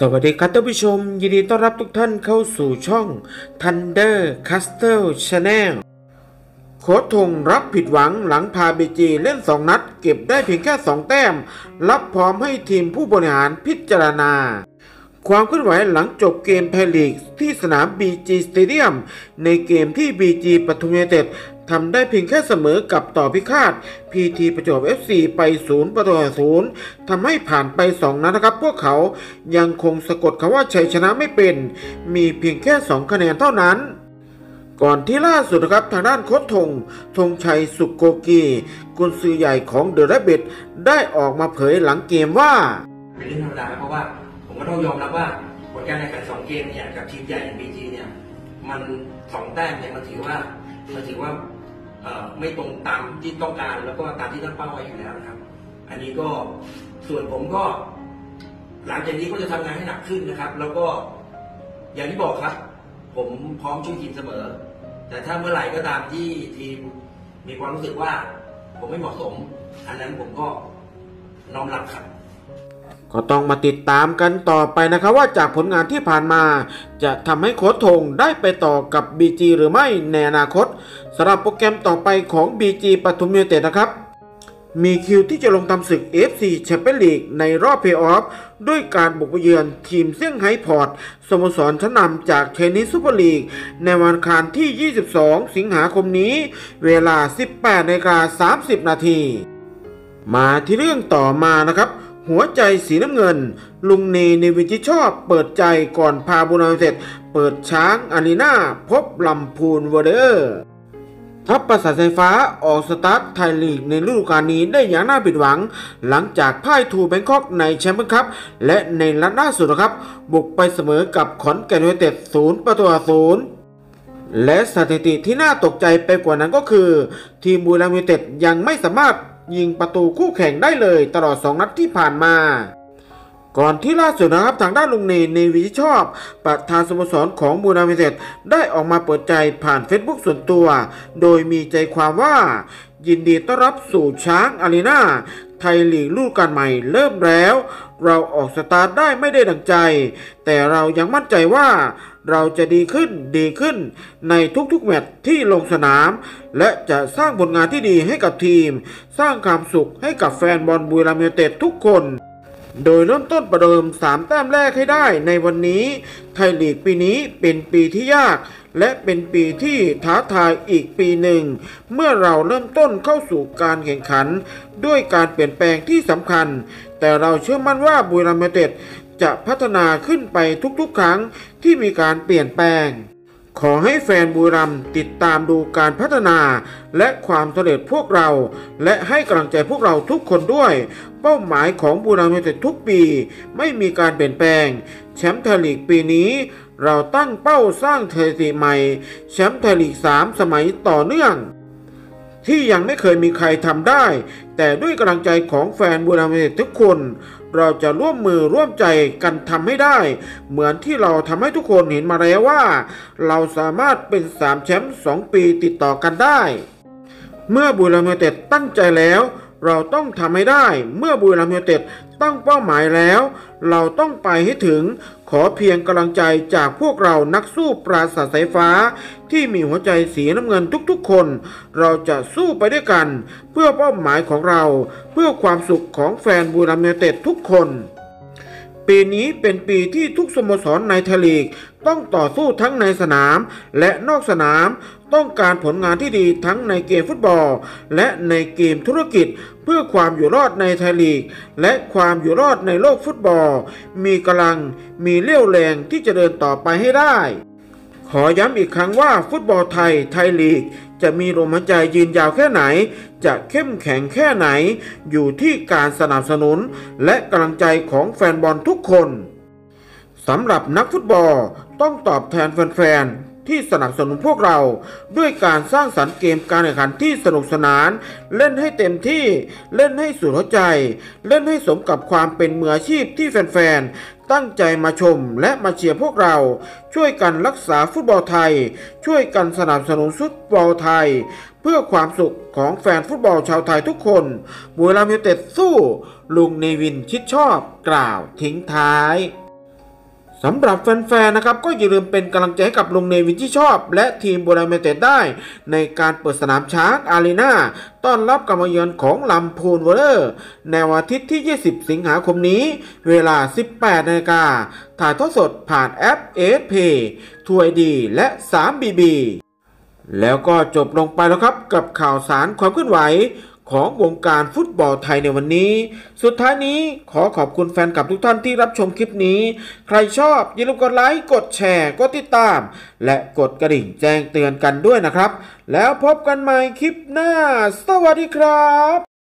สวัสดีครับท่านผู้ชม ยินดีต้อนรับทุกท่านเข้าสู่ช่อง Thunder Castle Channel โค้ชทงรับผิดหวังหลังพาเบจีเล่น 2 นัด เก็บได้เพียงแค่ 2 แต้ม รับพร้อมให้ทีมผู้บริหารพิจารณา ความเคลื่อนไหวหลังจบเกมไทยลีกที่สนาม BG Stadium ในเกมที่ BG ปทุมยูไนเต็ด ทำได้เพียงแค่เสมอกับต่อพิฆาต PT ประจวบ FC ไปศูนย์ประตูศูนย์ทำให้ผ่านไป 2 นัดนะครับ พวกเขายังคงสะกดคำว่าชัยชนะไม่เป็น มีเพียงแค่ 2 คะแนนเท่านั้นก่อนที่ล่าสุดนะครับทางด้านโค้ชทงธงชัยสุกโกกีกุนซือใหญ่ของเดอะแรบบิทได้ออกมาเผยหลังเกมว่าเป็นเรื่องธรรมดาเพราะว่าผมก็ต้องยอมรับว่าผลการแข่งขันสองเกมเนี่ยกับทีมใหญ่อย่างบีจีเนี่ยมันสองแต้มเนี่ยมันถือว่ามันถือว่า ไม่ตรงตามที่ต้องการ แล้วก็ตามที่ตั้งเป้าไว้อยู่แล้วนะครับ อันนี้ก็ส่วนผมก็ หลังจากนี้ก็จะทำงานให้หนักขึ้นนะครับ แล้วก็อย่างที่บอกครับ ผมพร้อมช่วยทีมเสมอ แต่ถ้าเมื่อไหร่ก็ตามที่ทีมมีความรู้สึกว่า ผมไม่เหมาะสม อันนั้นผมก็น้อมรับครับ ก็ต้องมาติดตามกันต่อไปนะครับว่าจากผลงานที่ผ่านมา จะทำให้โค้ชทงได้ไปต่อกับ BG หรือไม่ในอนาคตสำหรับโปรแกรมต่อไปของ BG ปทุมยูไนเต็ดนะครับ มีคิวที่จะลงทำศึก FC แชมเปี้ยนลีกในรอบเพลย์ออฟด้วยการบุกไปเยือนทีมเซี่ยงไฮ้พอร์ตสโมสรชั้นนำจากไชนีสซูเปอร์ลีก ในวันอังคารที่ 22 สิงหาคมนี้ เวลา 18นาฬิกา30 นาทีมาที่เรื่องต่อมานะครับ หัวใจสีน้ำเงิน ลุงเนวิน ชิดชอบเปิดใจก่อนพาบุรีรัมย์ เปิดช้างอารีนาพบลำพูนวอริเออร์ทัพปราสาทสายฟ้าออกสตาร์ทไทยลีกในฤดูกาลนี้ได้อย่างน่าผิดหวัง หลังจากพ่ายทรูแบงค็อกในแชมเปี้ยนคัพและในนัดล่าสุดนะครับ บุกไปเสมอกับขอนแก่นยูไนเต็ดศูนย์ประตูศูนย์และสถิติที่น่าตกใจไปกว่านั้นก็คือ ทีมบุรีรัมย์ยูไนเต็ดยังไม่สามารถ ยิงประตูคู่แข่งได้เลยตลอด 2 นัดที่ผ่านมา ก่อนที่ล่าสุดนะครับทางด้านลุงเนวิน ชิดชอบ ประธานสโมสรของบุรีรัมย์ยูไนเต็ดได้ออกมาเปิดใจผ่านเฟซบุ๊กส่วนตัว โดยมีใจความว่า ยินดีต้อนรับสู่ช้างอารีนาไทยลีกฤดูกาลใหม่เริ่มแล้ว เราออกสตาร์ทได้ไม่ได้ดังใจ แต่เรายังมั่นใจว่าเราจะดีขึ้นดีขึ้นในทุกๆแมตช์ที่ลงสนาม และจะสร้างผลงานที่ดีให้กับทีม สร้างความสุขให้กับแฟนบอลบุรีรัมย์ยูไนเต็ดทุกคน โดยเริ่มต้นประเดิม 3 แต้มแรกให้ได้ในวันนี้ ไทยลีกปีนี้เป็นปีที่ยาก และเป็นปีที่ท้าทายอีกปีหนึ่ง เมื่อเราเริ่มต้นเข้าสู่การแข่งขัน ด้วยการเปลี่ยนแปลงที่สำคัญ แต่เราเชื่อมั่นว่าบุรีรัมย์ยูไนเต็ดจะพัฒนาขึ้นไปทุกๆ ครั้งที่มีการเปลี่ยนแปลง ขอให้แฟนบุรีรัมติดตามดูการพัฒนา และความสำเร็จพวกเรา และให้กำลังใจพวกเราทุกคนด้วย เป้าหมายของบุรีรัมย์ยูไนเต็ดทุกปี ไม่มีการเปลี่ยนแปลง แชมป์ไทยลีกปีนี้เราตั้งเป้าสร้างสถิติใหม่ แชมป์ไทยลีก 3 สมัยต่อเนื่อง ที่ยังไม่เคยมีใครทำได้ แต่ด้วยกำลังใจของแฟนบุรีรัมย์ยูไนเต็ดทุกคน เราจะร่วมมือร่วมใจกันทำให้ได้ เหมือนที่เราทำให้ทุกคนเห็นมาแล้วว่า เราสามารถเป็น3แชมป์2ปีติดต่อกันได้ เมื่อบุรีรัมย์ยูไนเต็ดตั้งใจแล้วเราต้องทำให้ได้ เมื่อบุรีรัมย์ยูไนเต็ดตั้งเป้าหมายแล้ว เราต้องไปให้ถึง ขอเพียงกำลังใจจากพวกเรานักสู้ปราศาสตร์สายฟ้า ที่มีหัวใจสีน้ำเงินทุกๆคน เราจะสู้ไปด้วยกัน เพื่อเป้าหมายของเรา เพื่อความสุขของแฟนบูรามเนเต็ดทุกคน ปีนี้เป็นปีที่ทุกสโมสรในไทยลีก ต้องต่อสู้ทั้งในสนามและนอกสนาม ต้องการผลงานที่ดีทั้งในเกมฟุตบอล และในเกมธุรกิจ เพื่อความอยู่รอดในไทยลีก และความอยู่รอดในโลกฟุตบอล มีกำลังมีเลี้ยวแรงที่จะเดินต่อไปให้ได้ ขอย้ำอีกครั้งว่าฟุตบอลไทยไทยลีก จะมีลมหายใจยืนยาวแค่ไหน จะเข้มแข็งแค่ไหน อยู่ที่การสนับสนุน และกำลังใจของแฟนบอลทุกคนสำหรับนักฟุตบอลต้องตอบแทนแฟนๆที่สนับสนุนพวกเรา ด้วยการสร้างสรรค์เกมการแข่งขันที่สนุกสนาน เล่นให้เต็มที่เล่นให้สุดหัวใจ เล่นให้สมกับความเป็นมืออาชีพที่แฟนๆ ตั้งใจมาชมและมาเชียร์พวกเรา ช่วยกันรักษาฟุตบอลไทย ช่วยกันสนับสนุนฟุตบอลไทย เพื่อความสุขของแฟนฟุตบอลชาวไทยทุกคนบุรีรัมย์ยูไนเต็ดสู้ ลุงเนวินชิดชอบกล่าวทิ้งท้าย สำหรับแฟนๆ นะครับ ก็อย่าลืมเป็นกำลังใจให้กับลุงเนวินชิดชอบ และทีมบุรีรัมย์ยูไนเต็ดได้ ในการเปิดสนามช้างอารีนาต้อนรับการมาเยือนของลำพูนวอริเออร์ ในวันอาทิตย์ที่ 20 สิงหาคมนี้ เวลา 18นาฬิกาถ่ายทอดสดผ่านแอป ASP ทวยดีและ 3BB แล้วก็จบลงไปแล้วครับกับข่าวสารความเคลื่อนไหว ของวงการฟุตบอลไทยในวันนี้ สุดท้ายนี้ขอขอบคุณแฟนคลับทุกท่านที่รับชมคลิปนี้ ใครชอบอย่าลืมกดไลค์ กดแชร์ กดติดตาม และกดกระดิ่งแจ้งเตือนกันด้วยนะครับ แล้วพบกันใหม่คลิปหน้า สวัสดีครับ